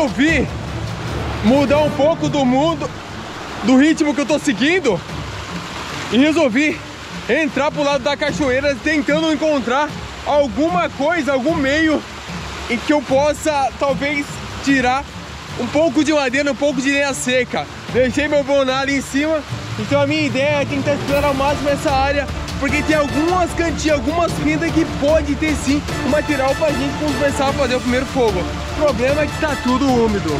resolvi mudar um pouco do mundo, do ritmo que eu tô seguindo e resolvi entrar pro lado da cachoeira tentando encontrar alguma coisa, algum meio em que eu possa talvez tirar um pouco de madeira, um pouco de lenha seca. Deixei meu boná ali em cima, então a minha ideia é tentar explorar ao máximo essa área, porque tem algumas cantinhas, algumas pintas que pode ter sim o material pra gente começar a fazer o primeiro fogo. Problema é que tá tudo úmido.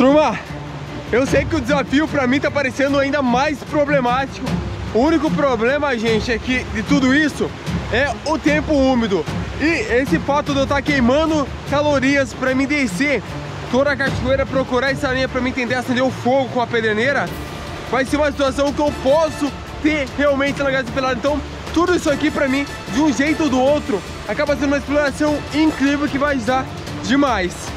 Turma, eu sei que o desafio pra mim tá parecendo ainda mais problemático. O único problema, gente, é que de tudo isso é o tempo úmido. E esse fato de eu estar tá queimando calorias pra me descer toda a cachoeira, procurar essa linha pra mim tentar acender o fogo com a pedreneira, vai ser uma situação que eu posso ter realmente na Gás Pelado. Então, tudo isso aqui pra mim, de um jeito ou do outro, acaba sendo uma exploração incrível que vai ajudar demais.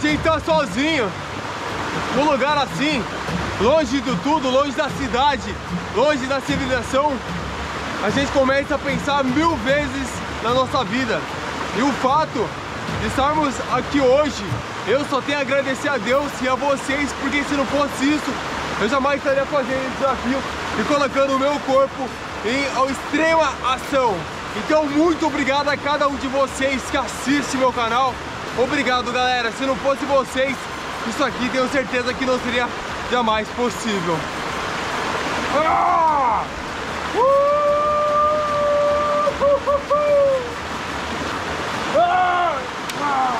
Gente tá sozinho, num lugar assim, longe de tudo, longe da cidade, longe da civilização, a gente começa a pensar mil vezes na nossa vida. E o fato de estarmos aqui hoje, eu só tenho a agradecer a Deus e a vocês, porque se não fosse isso, eu jamais estaria fazendo esse desafio e colocando o meu corpo em extrema ação. Então, muito obrigado a cada um de vocês que assiste meu canal. Obrigado, galera. Se não fosse vocês, isso aqui tenho certeza que não seria jamais possível. Ah! Ah! Ah!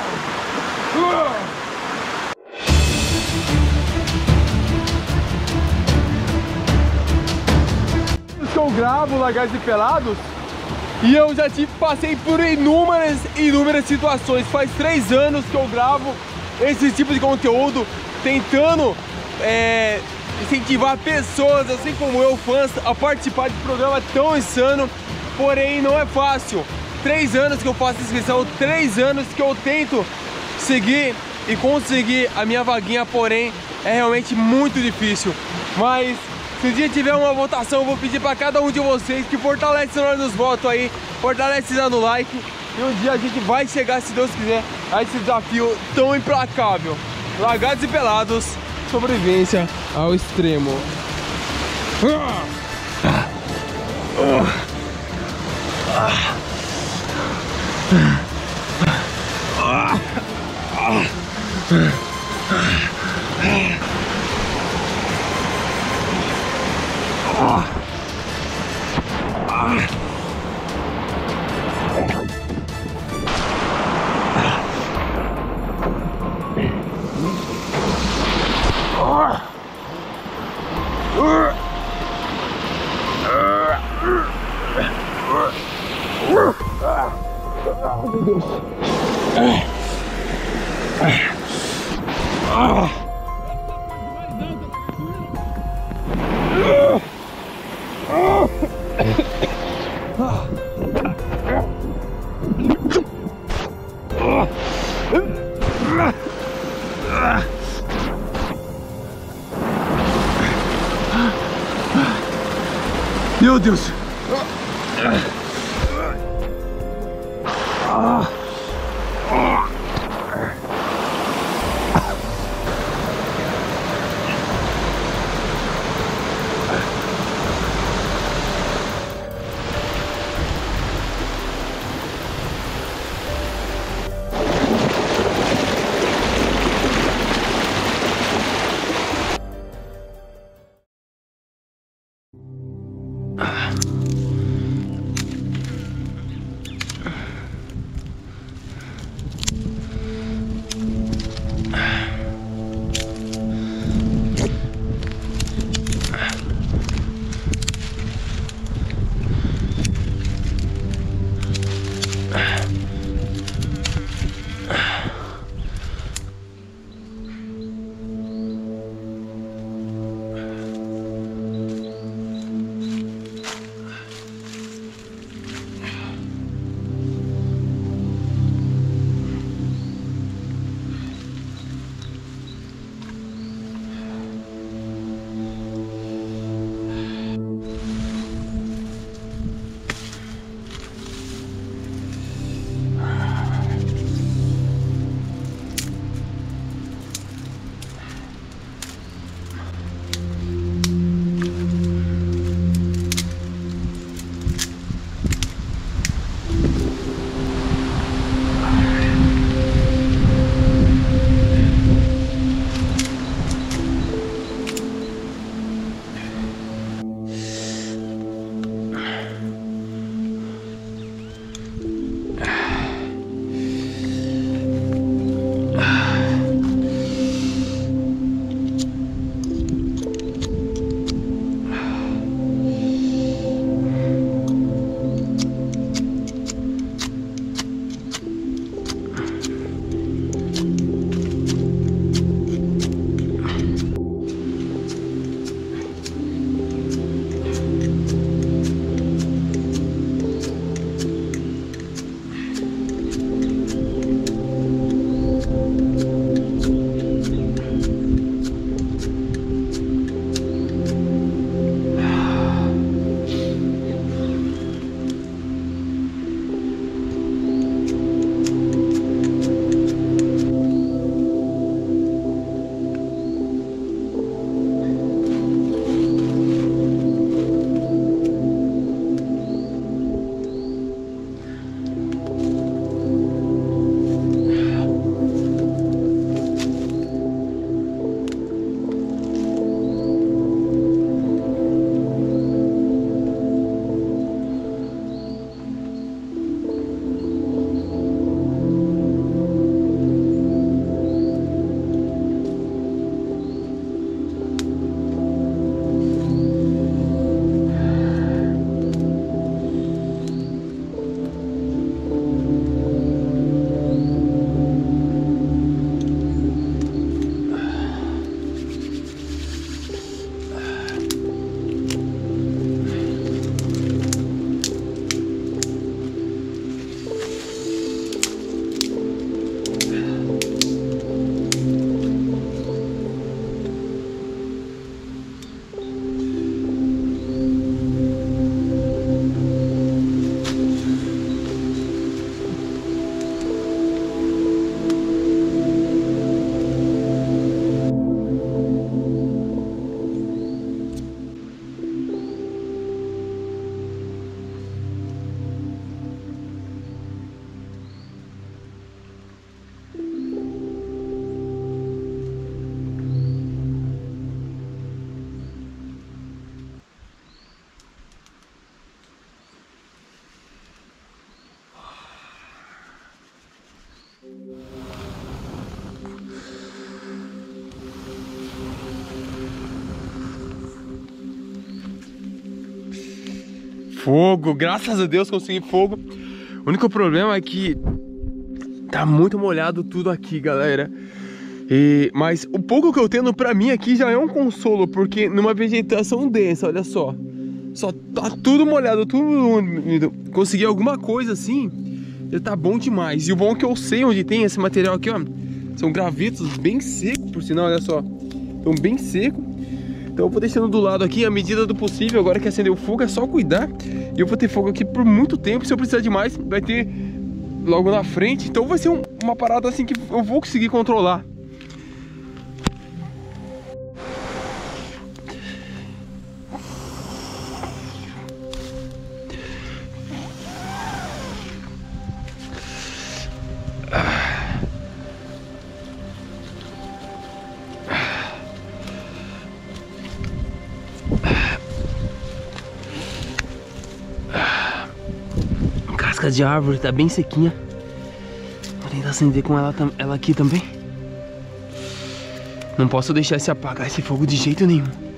eu gravo Lagares e Pelados e eu já tive, passei por inúmeras, inúmeras situações. Faz três anos que eu gravo esse tipo de conteúdo, tentando é, incentivar pessoas, assim como eu, fãs, a participar de programa tão insano. Porém, não é fácil. Três anos que eu faço inscrição, três anos que eu tento seguir e conseguir a minha vaguinha, porém, é realmente muito difícil. Mas se um dia tiver uma votação, eu vou pedir para cada um de vocês que fortalece nós nos votos aí, fortalece dando like. E um dia a gente vai chegar, se Deus quiser, a esse desafio tão implacável. Lagados e pelados, sobrevivência ao extremo. Ah! 아. 아. Fogo, graças a Deus consegui fogo. O único problema é que tá muito molhado tudo aqui, galera. E, mas o pouco que eu tenho pra mim aqui já é um consolo, porque numa vegetação densa, olha só. Só tá tudo molhado, tudo úmido. Conseguir alguma coisa assim, já tá bom demais. E o bom é que eu sei onde tem esse material aqui, ó. São gravetos bem secos, por sinal, olha só. Estão bem secos. Então eu vou deixando do lado aqui, à medida do possível. Agora que acendeu o fogo, é só cuidar. E eu vou ter fogo aqui por muito tempo. Se eu precisar de mais, vai ter logo na frente. Então vai ser um, uma parada assim que eu vou conseguir controlar. De árvore tá bem sequinha. Vou tentar acender com ela, ela aqui também. Não posso deixar se apagar esse fogo de jeito nenhum.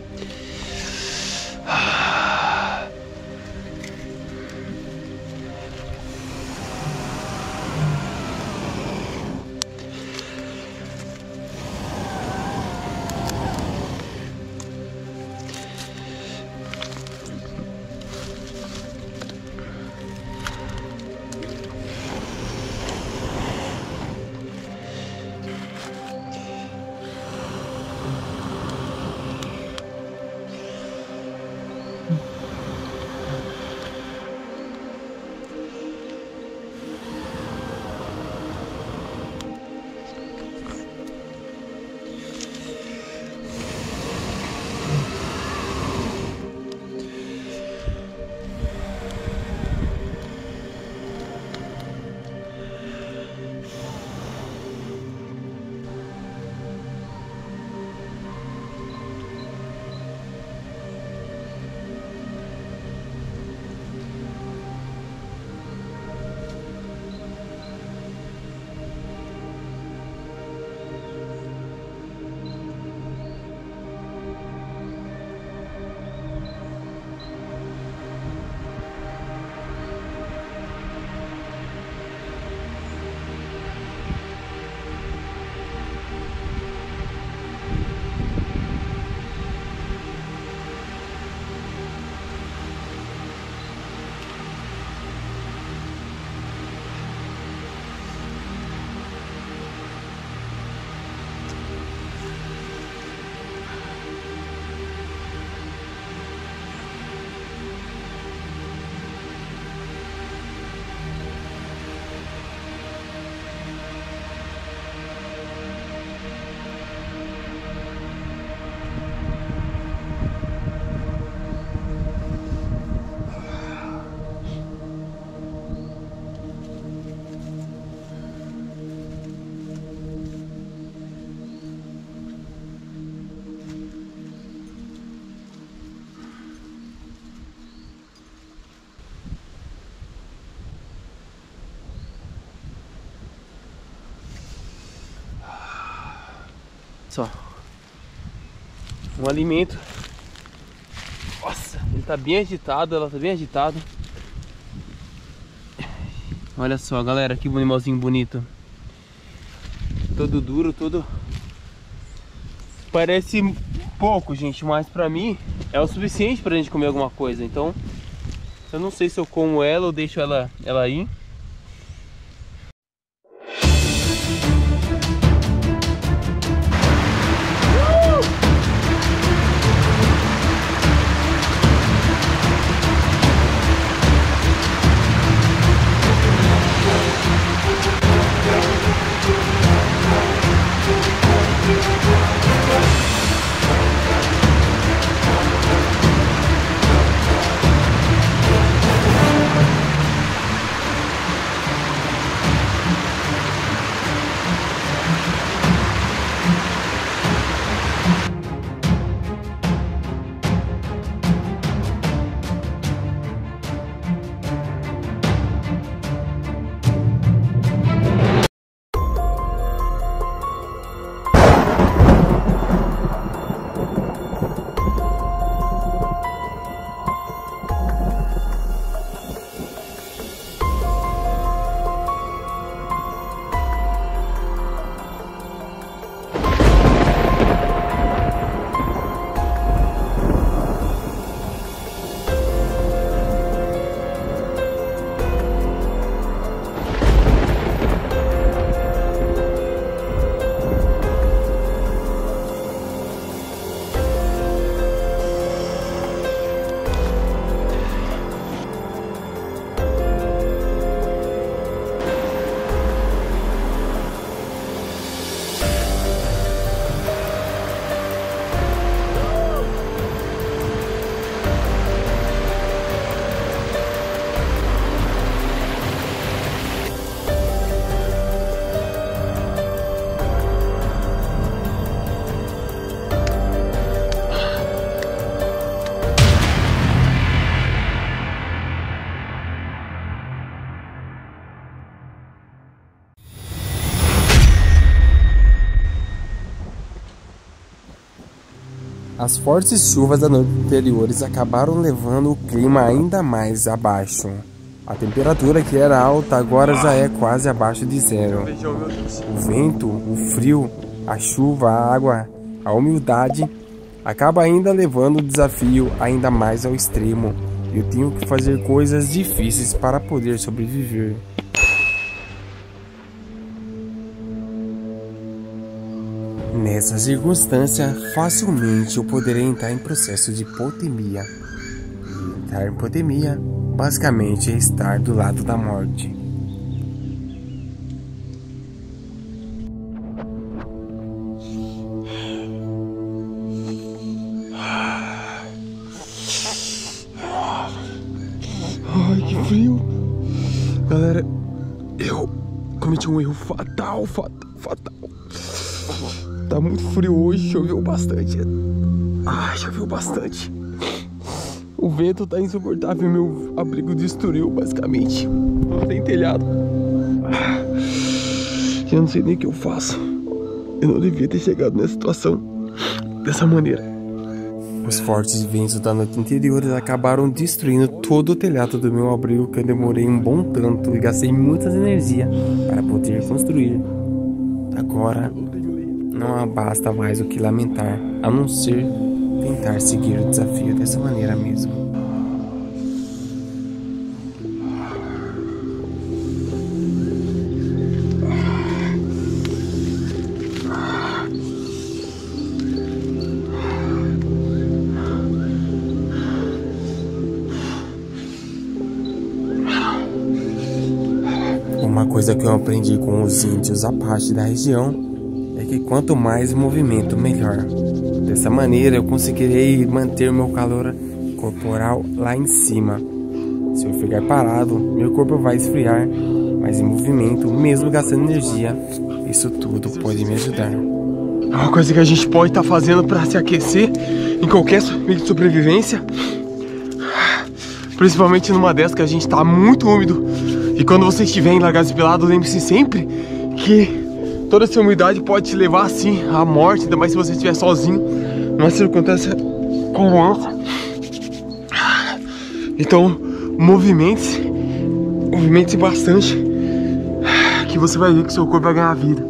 Só. Um alimento. Nossa, ele tá bem agitado, ela tá bem agitada. Olha só, galera, que animalzinho bonito. Todo duro, todo... Parece pouco, gente, mas pra mim é o suficiente pra gente comer alguma coisa. Então, eu não sei se eu como ela ou deixo ela, ela ir. As fortes chuvas da noite anteriores acabaram levando o clima ainda mais abaixo. A temperatura que era alta agora já é quase abaixo de zero. O vento, o frio, a chuva, a água, a humildade acaba ainda levando o desafio ainda mais ao extremo. Eu tenho que fazer coisas difíceis para poder sobreviver. Nessa circunstância, facilmente eu poderei entrar em processo de hipotemia. E entrar em hipotemia, basicamente, é estar do lado da morte. Ai, que frio. Galera, eu cometi um erro fatal, fatal, fatal. Tá muito frio hoje, choveu bastante. Ai, choveu bastante. O vento tá insuportável, meu abrigo destruiu basicamente. Não tem telhado. Eu não sei nem o que eu faço. Eu não devia ter chegado nessa situação dessa maneira. Os fortes ventos da noite anterior acabaram destruindo todo o telhado do meu abrigo que eu demorei um bom tanto e gastei muitas energias para poder construir. Agora não basta mais o que lamentar, a não ser tentar seguir o desafio dessa maneira mesmo. Uma coisa que eu aprendi com os índios Apache da região que quanto mais movimento, melhor. Dessa maneira eu conseguirei manter meu calor corporal lá em cima. Se eu ficar parado, meu corpo vai esfriar, mas em movimento, mesmo gastando energia, isso tudo pode me ajudar. É uma coisa que a gente pode estar tá fazendo para se aquecer em qualquer meio de sobrevivência. Principalmente numa dessas que a gente está muito úmido. E quando você estiver em largados pelados, lembre-se sempre que toda essa umidade pode te levar assim à morte, ainda mais se você estiver sozinho numa circunstância como essa. Então, movimente-se, movimente-se bastante, que você vai ver que seu corpo vai ganhar vida.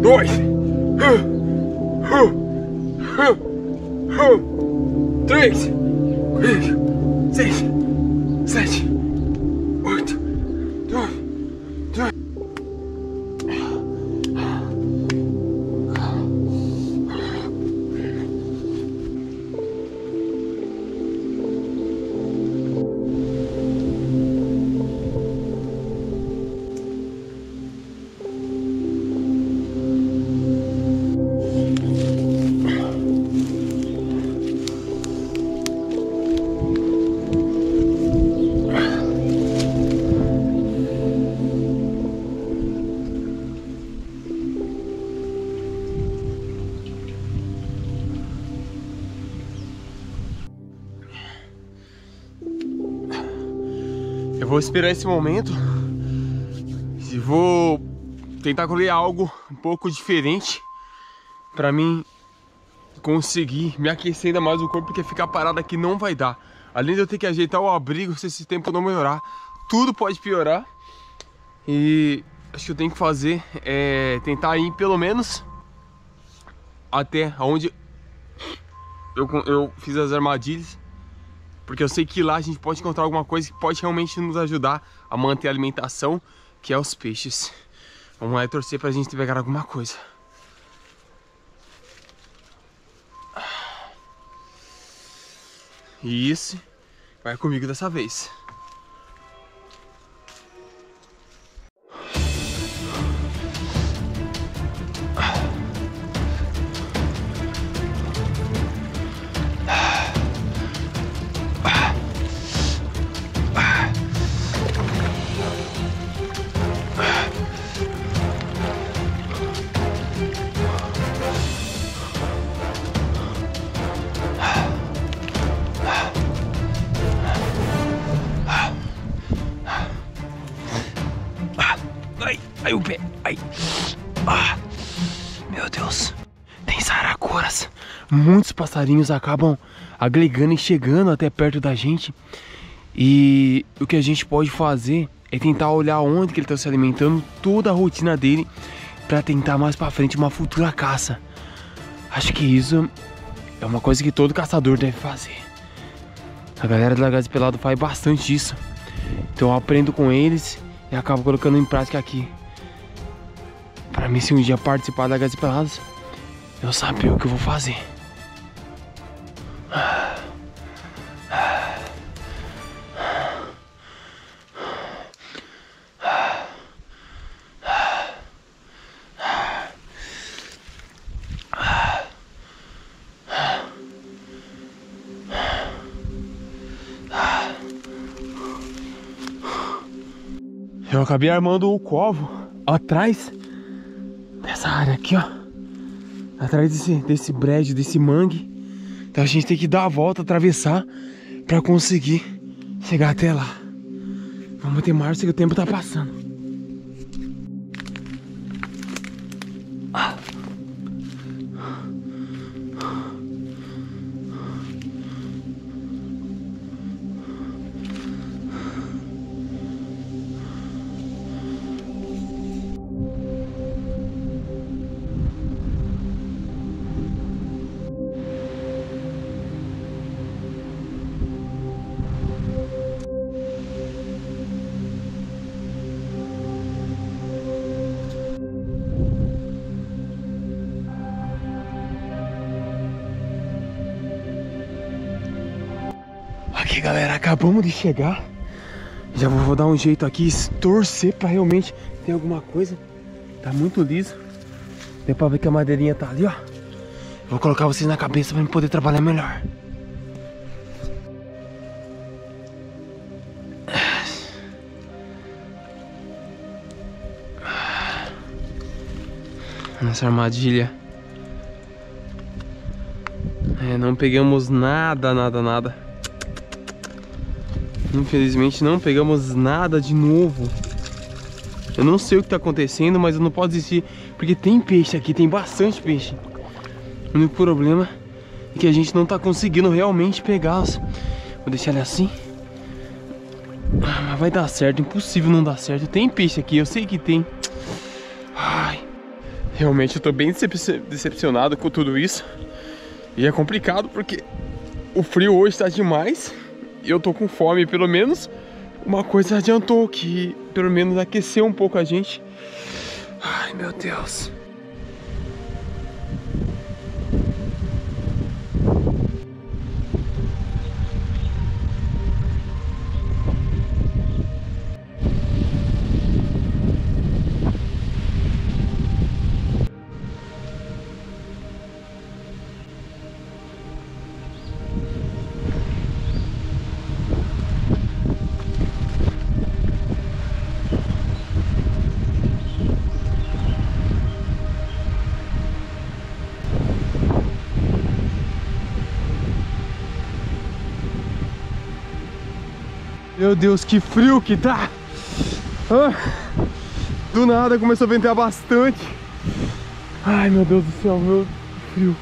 Dois, três, Eu vou esperar esse momento e vou tentar colher algo um pouco diferente para mim conseguir me aquecer ainda mais o corpo, porque ficar parado aqui não vai dar. Além de eu ter que ajeitar o abrigo se esse tempo não melhorar, tudo pode piorar. E acho que eu tenho que fazer é tentar ir pelo menos até onde eu, eu fiz as armadilhas porque eu sei que lá a gente pode encontrar alguma coisa que pode realmente nos ajudar a manter a alimentação, que é os peixes. Vamos lá e torcer pra gente pegar alguma coisa. Isso. Vai comigo dessa vez. Ai, o pé, ai. Ah. muitos passarinhos acabam agregando e chegando até perto da gente. E o que a gente pode fazer é tentar olhar onde que ele está se alimentando, toda a rotina dele, para tentar mais para frente uma futura caça. Acho que isso é uma coisa que todo caçador deve fazer. A galera do Lagaz Pelado faz bastante isso. Então eu aprendo com eles e acabo colocando em prática aqui. Para mim, se um dia participar da Gás Peladas, eu saber o que eu vou fazer. Eu acabei armando o covo atrás dessa área aqui, ó. Atrás desse, desse brejo, desse mangue. Então a gente tem que dar a volta, atravessar pra conseguir chegar até lá. Vamos ter marcha que o tempo tá passando. Aqui, galera, acabamos de chegar. Já vou, vou dar um jeito aqui, torcer pra realmente ter alguma coisa. Tá muito liso. Deu pra ver que a madeirinha tá ali, ó. Vou colocar vocês na cabeça pra poder trabalhar melhor. Nessa armadilha. É, não pegamos nada, nada, nada. Infelizmente não pegamos nada de novo. Eu não sei o que está acontecendo, mas eu não posso desistir. Porque tem peixe aqui, tem bastante peixe. O único problema é que a gente não está conseguindo realmente pegá-los. Vou deixar ele assim. Ah, mas vai dar certo, impossível não dar certo. Tem peixe aqui, eu sei que tem. Ai. Realmente eu tô bem decepcionado com tudo isso. E é complicado porque o frio hoje está demais eu tô com fome, pelo menos uma coisa adiantou que pelo menos aqueceu um pouco a gente. Ai, meu Deus. Deus, que frio que tá! Ah, do nada começou a ventar bastante. Ai, meu Deus do céu, meu frio.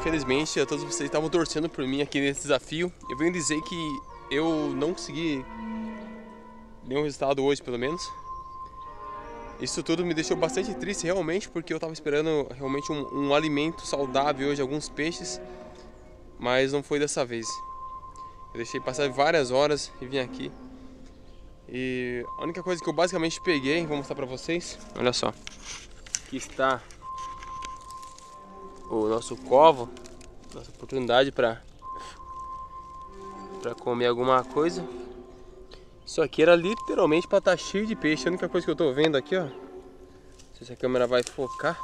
Infelizmente todos vocês estavam torcendo por mim aqui nesse desafio. Eu venho dizer que eu não consegui nenhum resultado hoje, pelo menos. Isso tudo me deixou bastante triste realmente, porque eu estava esperando realmente um, um, alimento saudável hoje, alguns peixes, mas não foi dessa vez. Eu deixei passar várias horas e vim aqui. E a única coisa que eu basicamente peguei, vou mostrar para vocês, olha só. Aqui está o nosso covo, nossa oportunidade para para comer alguma coisa. Isso aqui era literalmente para estar tá cheio de peixe. A única coisa que eu estou vendo aqui, ó. Não sei se a câmera vai focar.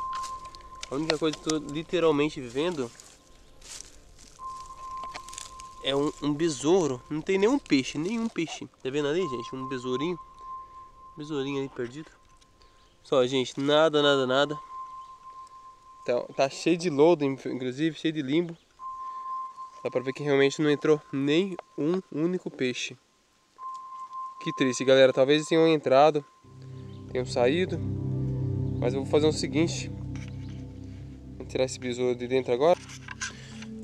A única coisa que eu tô literalmente vendo é um, um, besouro. Não tem nenhum peixe, nenhum peixe. Tá vendo ali, gente? Um besourinho. Besourinho ali perdido. Só, gente, nada, nada, nada. Tá, tá cheio de lodo, inclusive, cheio de limbo. Dá pra ver que realmente não entrou nem um único peixe. Que triste, galera. Talvez tenham entrado, tenham saído. Mas eu vou fazer o seguinte. Vou tirar esse besouro de dentro agora.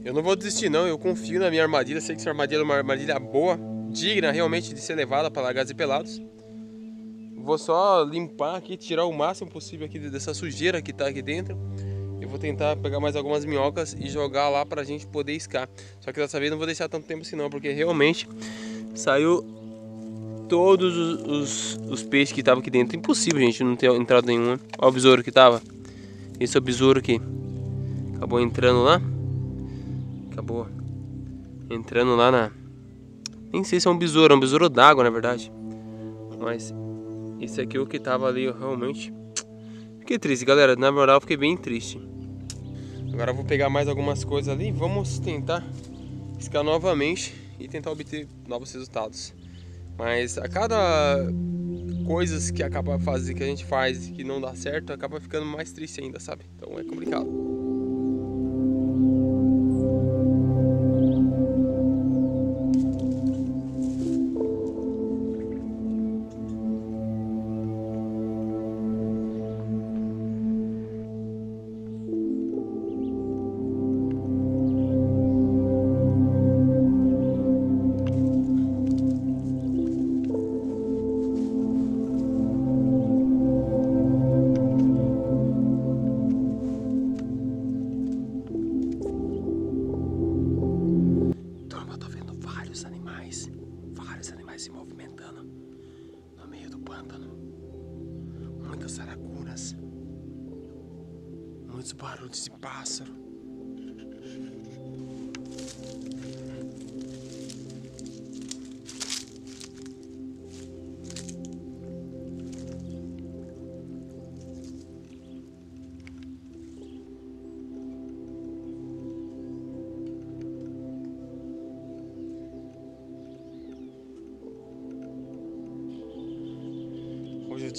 Eu não vou desistir não, eu confio na minha armadilha. Sei que essa armadilha é uma armadilha boa, digna realmente de ser levada para lagados e pelados. Vou só limpar aqui, tirar o máximo possível aqui dessa sujeira que está aqui dentro vou tentar pegar mais algumas minhocas e jogar lá pra gente poder iscar. Só que dessa vez não vou deixar tanto tempo assim não, porque realmente saiu todos os, os, os peixes que estavam aqui dentro. Impossível, gente, não ter entrado nenhuma. Olha o besouro que tava. Esse é o besouro aqui. Acabou entrando lá. Acabou entrando lá na... Nem sei se é um besouro, é um besouro d'água, na verdade. Mas esse aqui é o que tava ali, realmente... Fiquei triste, galera. Na moral, fiquei bem triste. Agora vou pegar mais algumas coisas ali vamos tentar escalar novamente e tentar obter novos resultados. Mas a cada coisas que acaba fazendo que a gente faz que não dá certo, acaba ficando mais triste ainda, sabe? Então é complicado.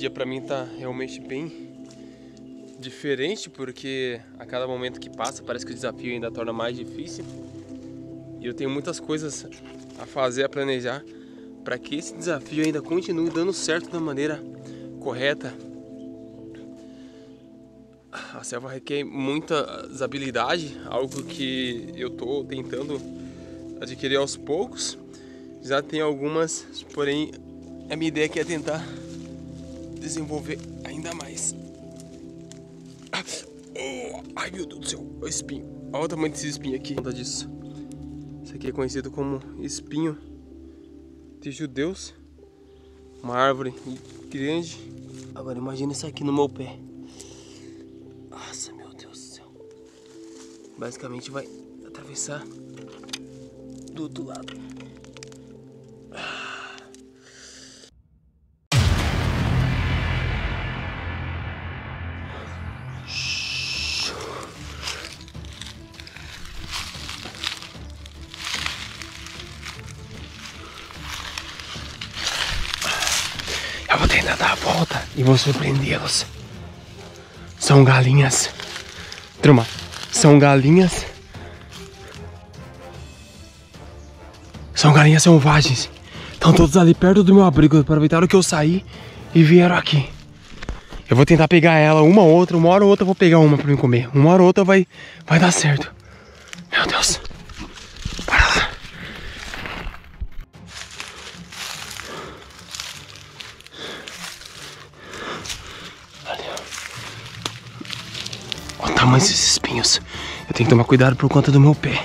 Dia para mim tá realmente bem diferente porque a cada momento que passa parece que o desafio ainda torna mais difícil. E eu tenho muitas coisas a fazer, a planejar para que esse desafio ainda continue dando certo da maneira correta. A selva requer muitas habilidades, algo que eu estou tentando adquirir aos poucos. Já tem algumas, porém a minha ideia aqui é tentar desenvolver ainda mais. Ai meu Deus do céu, o espinho. Olha o tamanho desse espinho aqui. Conta disso. Isso aqui é conhecido como espinho de judeus. Uma árvore grande. Agora imagina isso aqui no meu pé. Nossa, meu Deus do céu. Basicamente vai atravessar do outro lado. Tentar dar a volta e vou surpreendê-los. São galinhas. Turma, são galinhas. São galinhas selvagens. Estão todos ali perto do meu abrigo. Aproveitaram que eu saí e vieram aqui. Eu vou tentar pegar ela uma ou outra. Uma hora ou outra eu vou pegar uma pra mim comer. Uma hora ou outra vai, vai dar certo. Meu Deus. Para lá. Ali, ó. O tamanho desses espinhos. Eu tenho que tomar cuidado por conta do meu pé.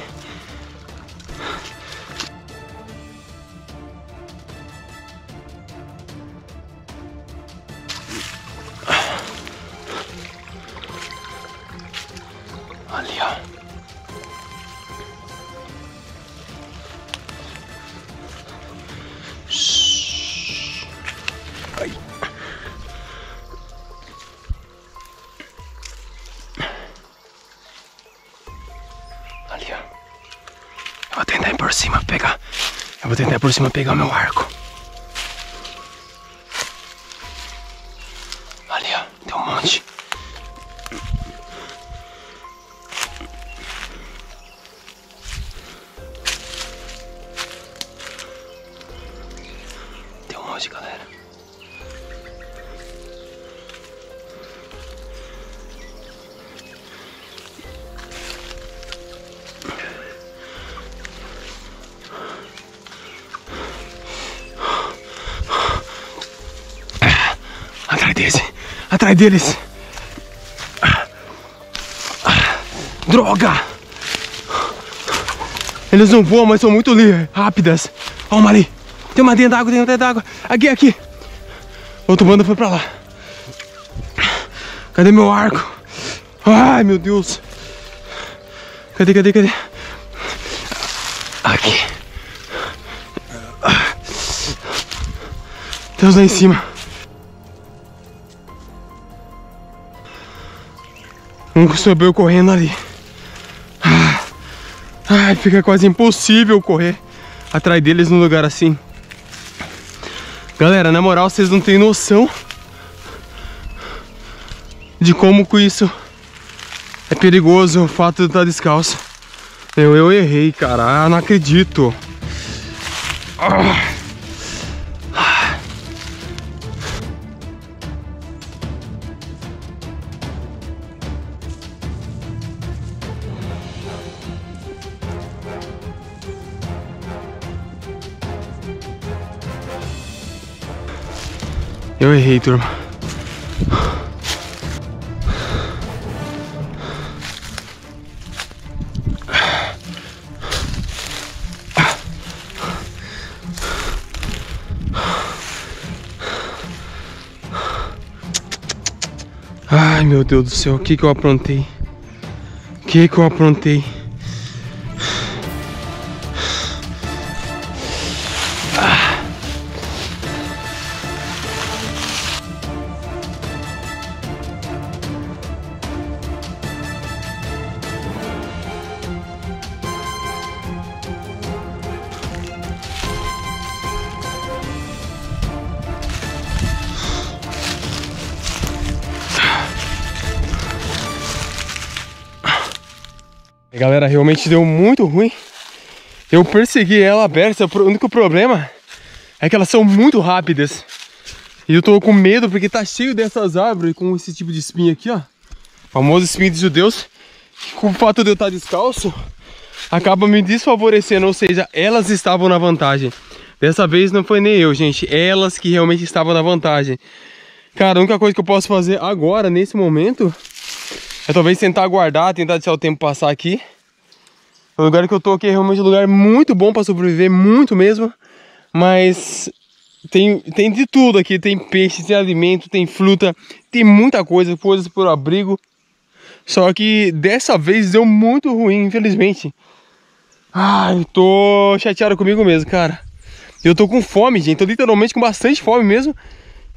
Eu vou tentar ir por cima pegar o meu arco. Atrás deles. Droga! Eles não voam, mas são muito rápidas. Olha uma ali. Tem uma dentro d'água, tem uma dentro d'água. Aqui, aqui. Outro bando foi pra lá. Cadê meu arco? Ai, meu Deus. Cadê, cadê, cadê? Aqui. Deus lá em cima. Um subiu correndo ali. Ah. Ai, fica quase impossível correr atrás deles num lugar assim. Galera, na moral, vocês não têm noção de como com isso é perigoso o fato de eu estar descalço. Eu, eu errei, cara. Ah, não acredito. Ah. Eu errei, turma. Ai, meu Deus do céu, o que que eu aprontei? O que que eu aprontei? Realmente deu muito ruim. Eu persegui ela aberta, o único problema é que elas são muito rápidas. E eu tô com medo porque tá cheio dessas árvores com esse tipo de espinho aqui, ó. Famoso espinho de judeus. Que com o fato de eu estar descalço, acaba me desfavorecendo, ou seja, elas estavam na vantagem. Dessa vez não foi nem eu, gente, elas que realmente estavam na vantagem. Cara, a única coisa que eu posso fazer agora, nesse momento, é talvez tentar aguardar, tentar deixar o tempo passar aqui. O lugar que eu tô aqui é realmente um lugar muito bom para sobreviver, muito mesmo. Mas tem, tem de tudo aqui, tem peixe, tem alimento, tem fruta, tem muita coisa, coisas por abrigo. Só que dessa vez deu muito ruim, infelizmente. Ai, eu tô chateado comigo mesmo, cara. Eu tô com fome, gente, tô literalmente com bastante fome mesmo.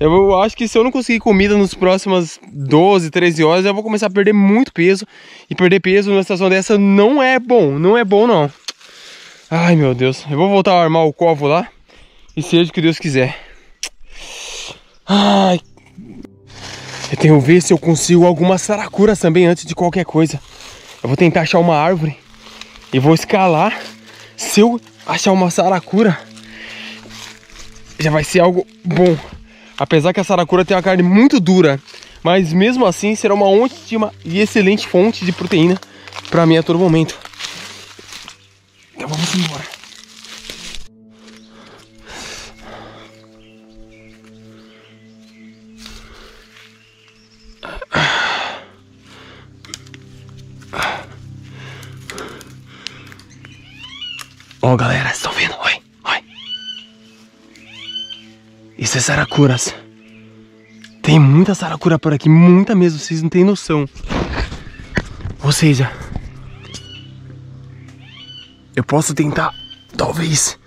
Eu acho que se eu não conseguir comida nos próximas 12, 13 horas, eu vou começar a perder muito peso. E perder peso numa situação dessa não é bom, não é bom não. Ai meu Deus, eu vou voltar a armar o covo lá. E seja o que Deus quiser. Ai. Eu tenho que ver se eu consigo algumas saracuras também antes de qualquer coisa. Eu vou tentar achar uma árvore. E vou escalar. Se eu achar uma saracura, já vai ser algo bom. Apesar que a saracura tem uma carne muito dura, mas mesmo assim será uma ótima e excelente fonte de proteína para mim a todo momento. Vamos embora. Ó, oh, galera, estão vendo? Isso é saracuras. Tem muita saracura por aqui, muita mesmo, vocês não têm noção. Ou seja, eu posso tentar, talvez,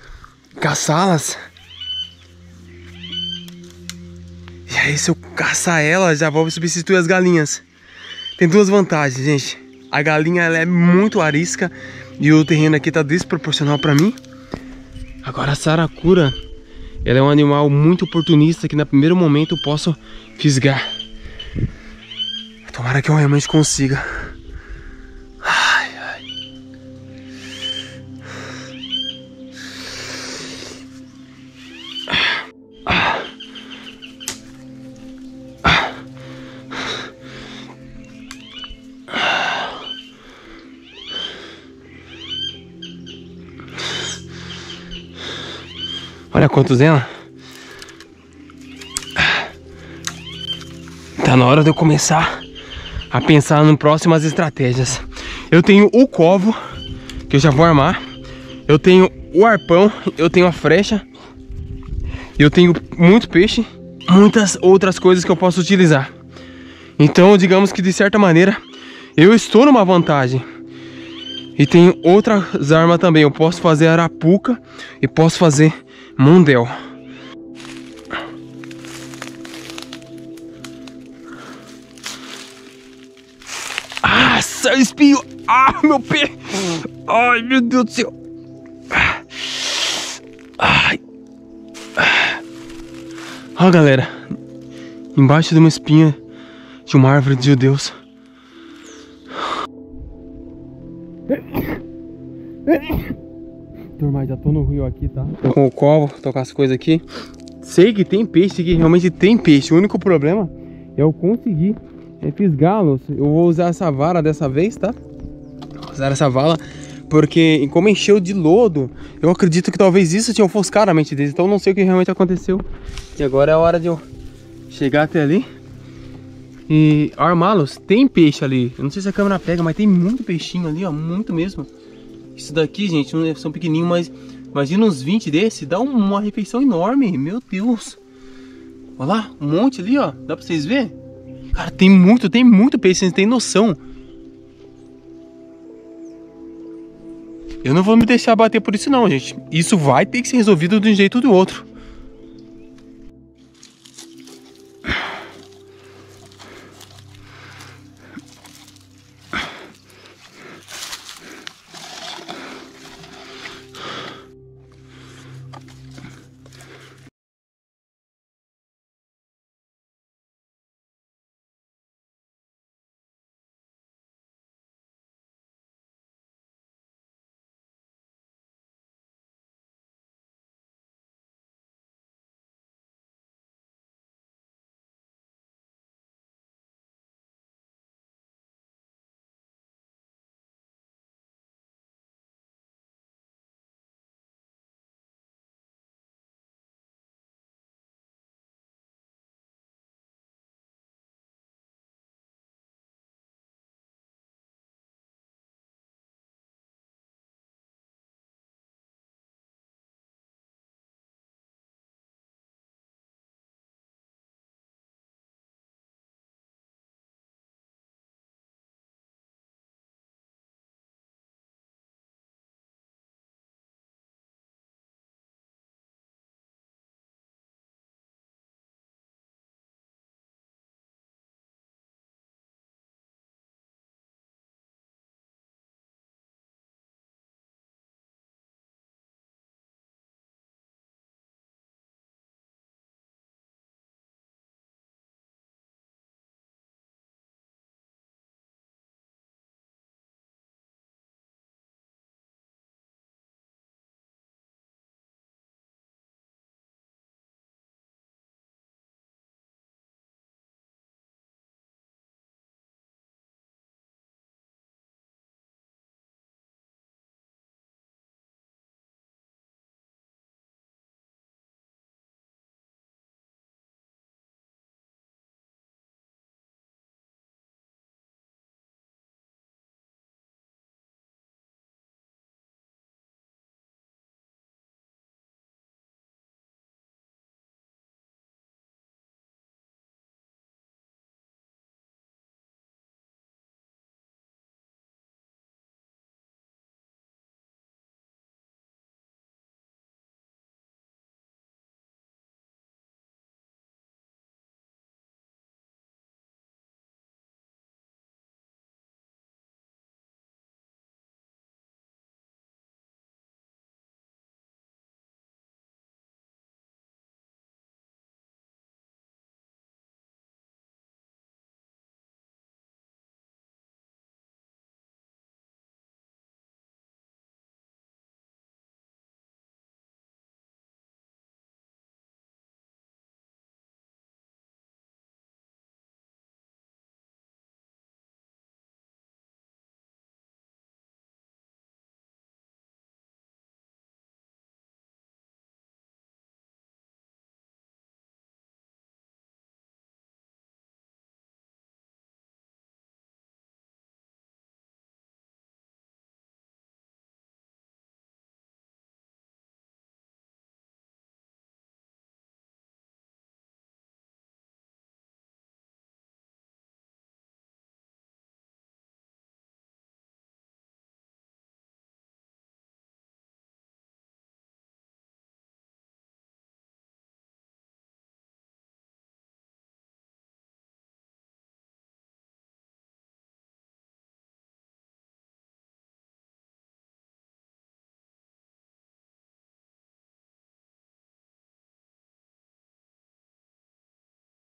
caçá-las. E aí, se eu caçar elas, já vou substituir as galinhas. Tem duas vantagens, gente. A galinha ela é muito arisca e o terreno aqui tá desproporcional para mim. Agora a saracura, ela é um animal muito oportunista que no primeiro momento eu posso fisgar. Tomara que eu realmente consiga. Quantos. Tá na hora de eu começar a pensar em próximas estratégias. Eu tenho o covo, que eu já vou armar. Eu tenho o arpão, eu tenho a frecha. Eu tenho muito peixe, muitas outras coisas que eu posso utilizar. Então, digamos que de certa maneira, eu estou numa vantagem. E tenho outras armas também. Eu posso fazer arapuca e posso fazer mundel. Nossa, espinho! Ah, meu pé! Ai, meu Deus do céu! Ai! Ó, galera, embaixo de uma espinha de uma árvore de judeus. Turma, já tô no rio aqui, tá? Tô com o covo, tô com as coisas aqui. Sei que tem peixe aqui, realmente tem peixe. O único problema é eu conseguir fisgá-los. Eu vou usar essa vara dessa vez, tá? Vou usar essa vara porque como encheu de lodo, eu acredito que talvez isso tinha ofuscado a mente deles. Então não sei o que realmente aconteceu. E agora é a hora de eu chegar até ali e armá-los. Tem peixe ali. Eu não sei se a câmera pega, mas tem muito peixinho ali, ó. Muito mesmo. Isso daqui, gente, são pequenininhos, mas imagina uns 20 desse, dá uma refeição enorme. Meu Deus. Olha lá, um monte ali, ó. Dá pra vocês verem? Cara, tem muito, tem muito peixe, vocês têm noção. Eu não vou me deixar bater por isso não, gente. Isso vai ter que ser resolvido de um jeito ou do outro.